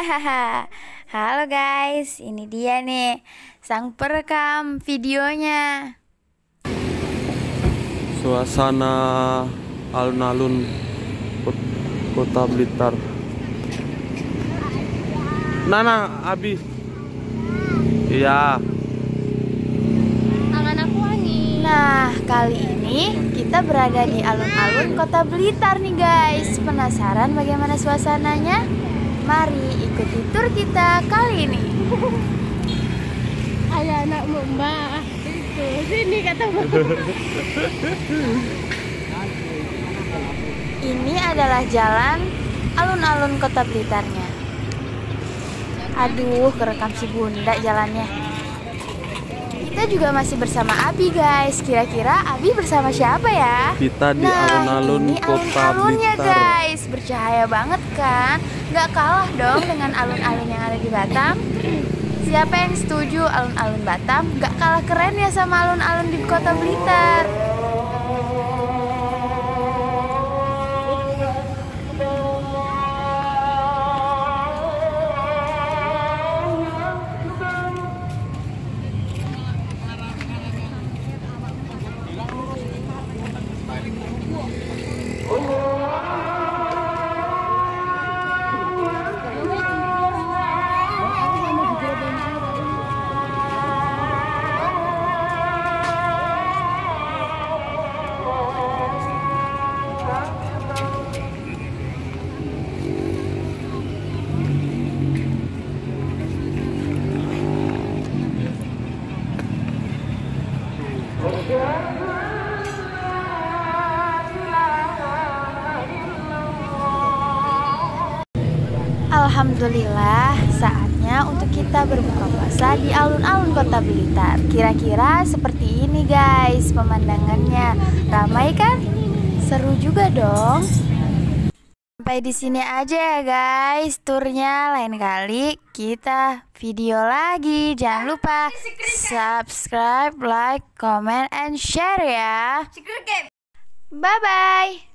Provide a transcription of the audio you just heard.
Halo guys, ini dia nih sang perekam videonya. Suasana alun-alun Kota Blitar. Nana, Abi. Iya. Tangan aku ani. Nah, kali ini kita berada di alun-alun Kota Blitar nih guys. Penasaran bagaimana suasananya? Mari ikuti tur kita kali ini. Ada anak mbak itu sini kata. Ini adalah jalan alun-alun Kota Blitarnya. Aduh, kerekam si bunda jalannya. Kita juga masih bersama Abi guys. Kira-kira Abi bersama siapa ya? Kita di Nah, alun-alun Kota Blitar. guys, bercahaya banget kan? Nggak kalah dong dengan alun-alun yang ada di Batam. Siapa yang setuju alun-alun Batam nggak kalah keren ya sama alun-alun di Kota Blitar? Whoa. Alhamdulillah, saatnya untuk kita berbuka puasa di alun-alun Kota Blitar. Kira-kira seperti ini, guys, pemandangannya. Ramai kan? Seru juga dong. Sampai di sini aja ya, guys. Turnya lain kali kita video lagi. Jangan lupa subscribe, like, comment, and share ya. Bye bye.